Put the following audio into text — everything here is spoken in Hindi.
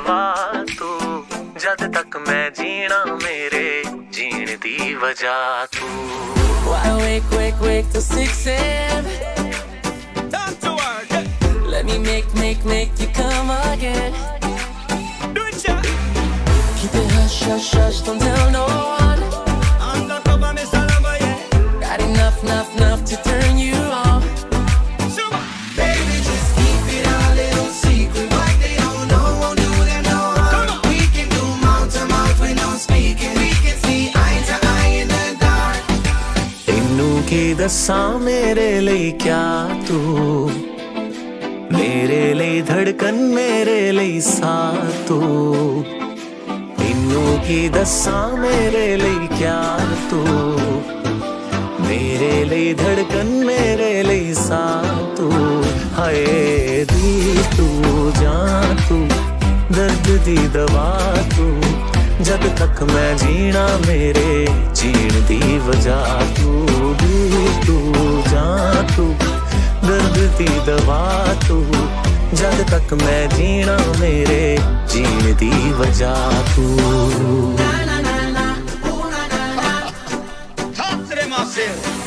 ਪਰਵਾਹ ਤੂੰ ਜਦ ਤੱਕ ਮੈਂ ਜੀਣਾ ਮੇਰੇ ਜੀਣ ਦੀ ਵਜ੍ਹਾ ਤੂੰ Why wake, wake, wake to 6 a.m. Time to work. Let me make, make, make you come again. Do it, yeah. Keep it hush, hush, hush, don't tell no one. की दस्सां मेरे लिए क्या तू? मेरे लिए धड़कन, मेरे लिए सा तू इनू की दसा मेरे लिए क्या तू? मेरे लिए धड़कन, मेरे लिए सा तू हाय दी तू जा तू। दर्द दी दवा तू। जब तक मैं जीना मेरे जीण दी वजह तू। ਦੀ ਦਵਾ ਤੂੰ ਜਦ ਤੱਕ ਮੈਂ ਜੀਣਾ ਮੇਰੇ ਜੀਣ ਦੀ ਵਜਾ ਤੂੰ Top to them, I said.